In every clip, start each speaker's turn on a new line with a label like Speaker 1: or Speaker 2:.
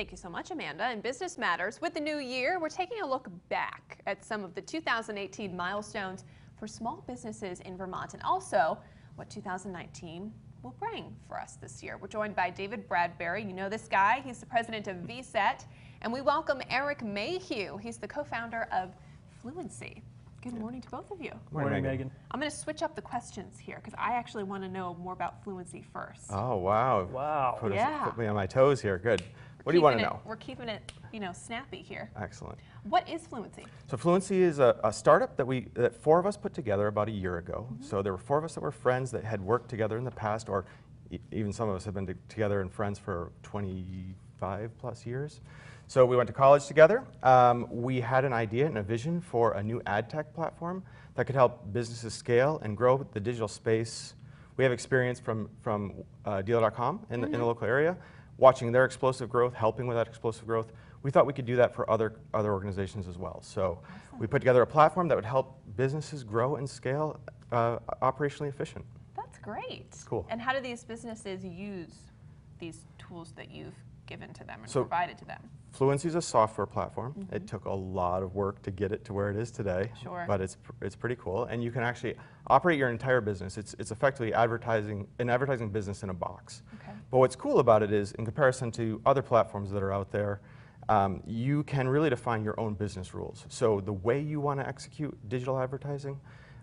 Speaker 1: Thank you so much, Amanda. And Business Matters, with the new year, we're taking a look back at some of the 2018 milestones for small businesses in Vermont and also what 2019 will bring for us this year. We're joined by David Bradbury. You know this guy, he's the president of VCET. And we welcome Eric Mayhew. He's the co founder of Fluency. Good morning to both of you.
Speaker 2: Morning,
Speaker 3: Morning,
Speaker 2: Megan.
Speaker 3: Megan.
Speaker 1: I'm going to switch up the questions here because I actually want to know more about Fluency first.
Speaker 2: Oh, wow.
Speaker 3: Wow.
Speaker 2: Put, us-
Speaker 1: Yeah.
Speaker 2: put me on my toes here. Good. What do you want to know?
Speaker 1: We're keeping it, you know, snappy here.
Speaker 2: Excellent.
Speaker 1: What is Fluency?
Speaker 2: So Fluency is a, a startup that we that four of us put together about a year ago.
Speaker 1: Mm-hmm.
Speaker 2: So there were four of us that were friends that had worked together in the past, or e- even some of us have been to- together and friends for 25 plus years. So we went to college together. Um, we had an idea and a vision for a new ad tech platform that could help businesses scale and grow the digital space. We have experience from from uh, Dealer.com in, the, in the local area, watching their explosive growth, helping with that explosive growth. We thought we could do that for other other organizations as well. So we put together a platform that would help businesses grow and scale uh, operationally efficient.
Speaker 1: That's great.
Speaker 2: Cool.
Speaker 1: And how do these businesses use these tools that you've given to them and
Speaker 2: So-
Speaker 1: provided to them?
Speaker 2: Fluency is a software platform. It took a lot of work to get it to where it is today.
Speaker 1: Mm-hmm. Sure.
Speaker 2: But it's, pr- it's pretty cool. And you can actually operate your entire business. It's, it's effectively advertising, an advertising business in a box.
Speaker 1: Okay.
Speaker 2: But what's cool about it is, in comparison to other platforms that are out there, um, you can really define your own business rules. So the way you want to execute digital advertising,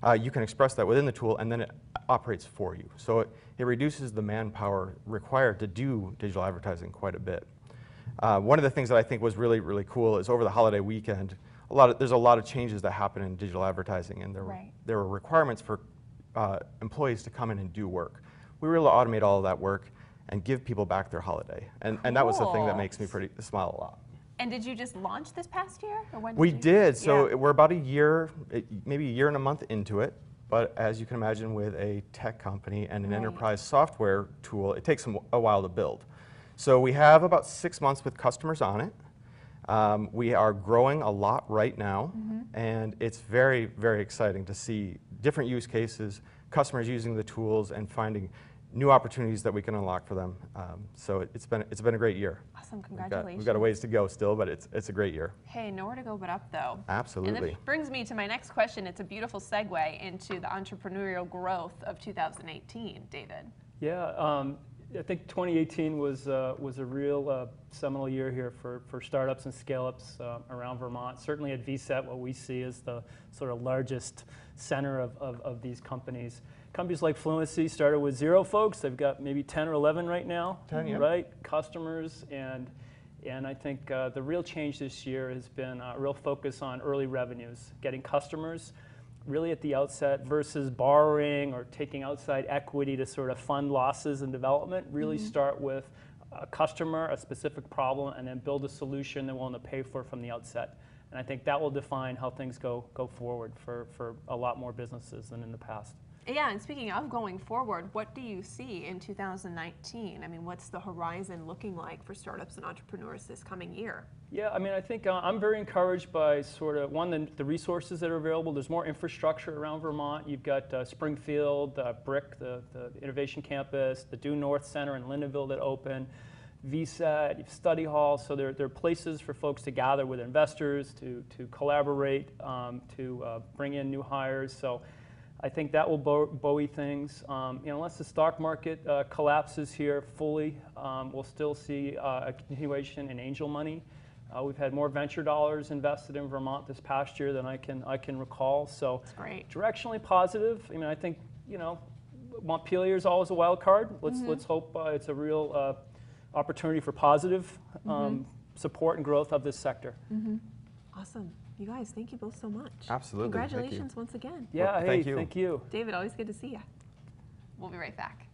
Speaker 2: uh, you can express that within the tool, and then it operates for you. So it, it reduces the manpower required to do digital advertising quite a bit. Uh, one of the things that I think was really, really cool is over the holiday weekend, a lot of, there's a lot of changes that happen in digital advertising, and there, were,
Speaker 1: Right.
Speaker 2: there were requirements for uh, employees to come in and do work. We were able to automate all of that work and give people back their holiday, and, and that was the thing that makes me pretty smile a lot.
Speaker 1: And did you just launch this past year? Or when
Speaker 2: We
Speaker 1: you-
Speaker 2: did. So
Speaker 1: Yeah.
Speaker 2: we're about a year, eh, maybe a year and a month into it. But as you can imagine, with a tech company and an
Speaker 1: Right.
Speaker 2: enterprise software tool, it takes a while to build. So we have about six months with customers on it. Um, we are growing a lot right now,
Speaker 1: Mm-hmm.
Speaker 2: and it's very, very exciting to see different use cases, customers using the tools, and finding new opportunities that we can unlock for them. Um, so it, it's been it's been a great year.
Speaker 1: Awesome.
Speaker 2: We've got,
Speaker 1: Congratulations.
Speaker 2: we've got a ways to go still, but it's it's a great year.
Speaker 1: Hey, nowhere to go but up, though.
Speaker 2: Absolutely.
Speaker 1: And that brings me to my next question. It's a beautiful segue into the entrepreneurial growth of 2018, David.
Speaker 3: Yeah, um, I think 2018 was uh, was a real uh, seminal year here for, for startups and scale-ups uh, around Vermont. Certainly at VCET, what we see is the sort of largest center of, of, of these companies. Companies like Fluency started with zero folks. They've got maybe 10 or 11 right now,
Speaker 2: 10, yeah.
Speaker 3: right? Customers and and I think uh, the real change this year has been a real focus on early revenues, getting customers really at the outset versus borrowing or taking outside equity to sort of fund losses and development. Really start with a customer, a specific problem, and then build a solution they're willing to pay for from the outset. And I think that will define how things go go forward for, for a lot more businesses than in the past.
Speaker 1: Yeah, and speaking of going forward, what do you see in 2019? I mean, what's the horizon looking like for startups and entrepreneurs this coming year?
Speaker 3: Yeah, I mean, I think uh, I'm very encouraged by sort of one the, the resources that are available. There's more infrastructure around Vermont. You've got uh, Springfield, uh, BRIC, the, the Innovation Campus, the Due North Center in Lyndonville that open, VCET, study Hall. So there, there are places for folks to gather with investors, to to collaborate, um, to uh, bring in new hires. So. I think that will buoy things. Um, you know, unless the stock market uh, collapses here fully, um, we'll still see uh, a continuation in angel money. Uh, we've had more venture dollars invested in Vermont this past year than I can I can recall. So directionally positive. I mean, I think you know, Montpelier is always a wild card. Let's let's hope uh, it's a real uh, opportunity for positive um, support and growth of this sector.
Speaker 1: Awesome. You guys, thank you both so much.
Speaker 2: Absolutely.
Speaker 1: Congratulations once again.
Speaker 3: Yeah,
Speaker 2: Well,
Speaker 3: hey,
Speaker 2: thank you.
Speaker 3: Thank you.
Speaker 1: David, always good to see you. We'll be right back.